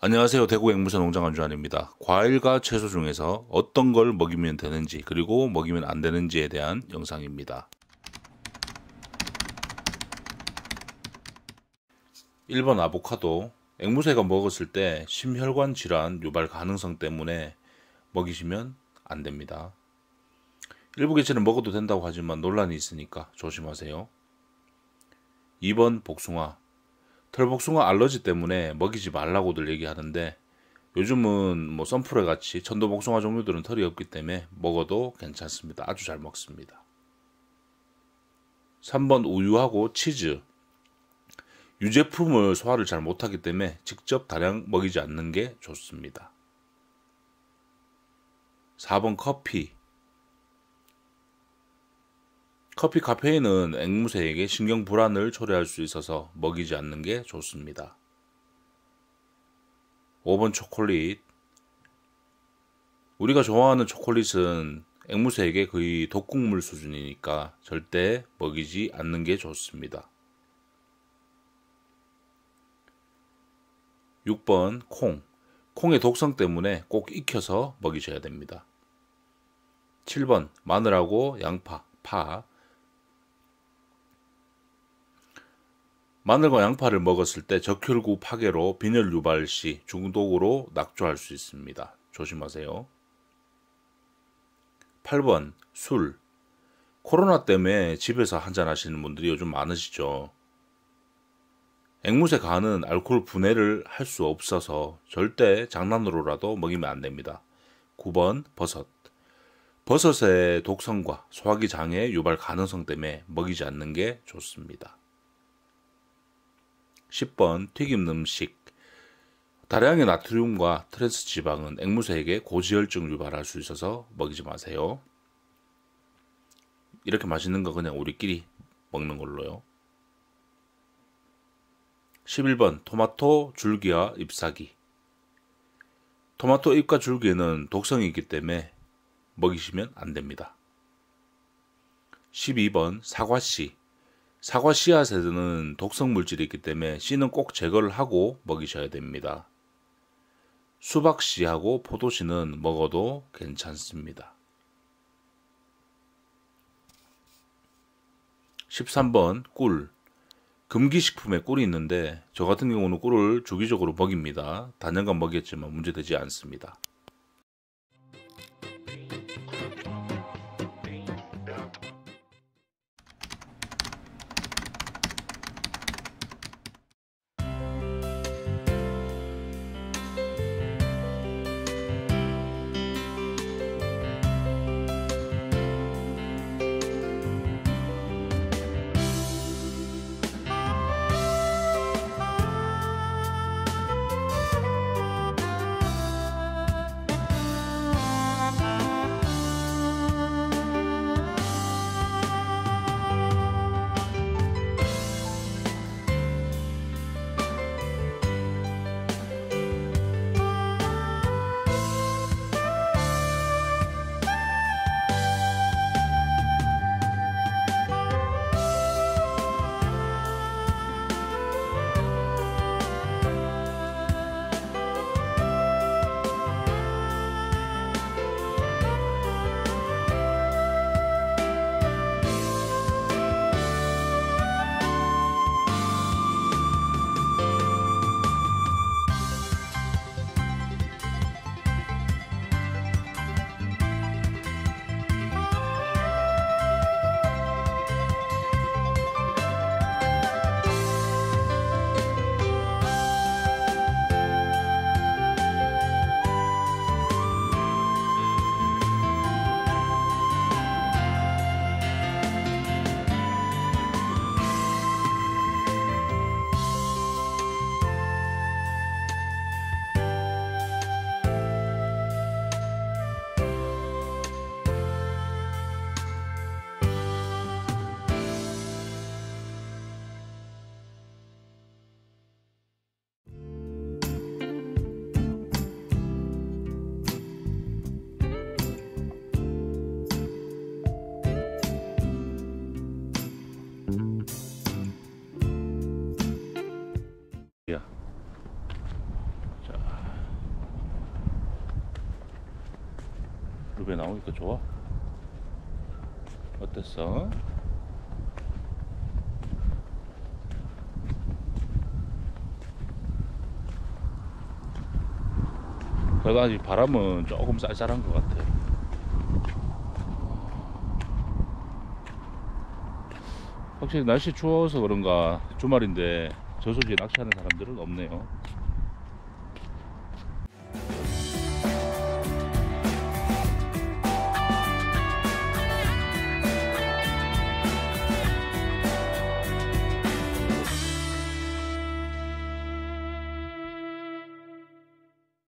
안녕하세요. 대구 앵무새 농장 안주환입니다. 과일과 채소 중에서 어떤 걸 먹이면 되는지 그리고 먹이면 안 되는지에 대한 영상입니다. 1번 아보카도 앵무새가 먹었을 때 심혈관 질환 유발 가능성 때문에 먹이시면 안 됩니다. 일부 개체는 먹어도 된다고 하지만 논란이 있으니까 조심하세요. 2번 복숭아 털복숭아 알러지 때문에 먹이지 말라고들 얘기하는데 요즘은 뭐 썬프레 같이 천도복숭아 종류들은 털이 없기 때문에 먹어도 괜찮습니다. 아주 잘 먹습니다. 3번 우유하고 치즈 유제품을 소화를 잘 못하기 때문에 직접 다량 먹이지 않는 게 좋습니다. 4번 커피 커피 카페인은 앵무새에게 신경 불안을 초래할 수 있어서 먹이지 않는 게 좋습니다. 5번 초콜릿 우리가 좋아하는 초콜릿은 앵무새에게 거의 독국물 수준이니까 절대 먹이지 않는 게 좋습니다. 6번 콩 콩의 독성 때문에 꼭 익혀서 먹이셔야 됩니다. 7번 마늘하고 양파, 파 마늘과 양파를 먹었을 때 적혈구 파괴로 빈혈 유발 시 중독으로 낙조할 수 있습니다. 조심하세요. 8번 술 코로나 때문에 집에서 한잔 하시는 분들이 요즘 많으시죠. 앵무새 간은 알코올 분해를 할 수 없어서 절대 장난으로라도 먹이면 안 됩니다. 9번 버섯 버섯의 독성과 소화기 장애 유발 가능성 때문에 먹이지 않는 게 좋습니다. 10번 튀김 음식 다량의 나트륨과 트랜스 지방은 앵무새에게 고지혈증 유발할 수 있어서 먹이지 마세요. 이렇게 맛있는 거 그냥 우리끼리 먹는 걸로요. 11번 토마토 줄기와 잎사귀 토마토 잎과 줄기에는 독성이 있기 때문에 먹이시면 안 됩니다. 12번 사과씨 사과 씨앗에는 독성 물질이 있기 때문에 씨는 꼭 제거를 하고 먹이셔야 됩니다. 수박 씨하고 포도 씨는 먹어도 괜찮습니다. 13번 꿀 금기식품에 꿀이 있는데 저 같은 경우는 꿀을 주기적으로 먹입니다. 단연간 먹였지만 문제되지 않습니다. 루베 나오니까 좋아. 어땠어? 그래도 아직 바람은 조금 쌀쌀한 것 같아. 확실히 날씨 추워서 그런가 주말인데 저수지 낚시하는 사람들은 없네요.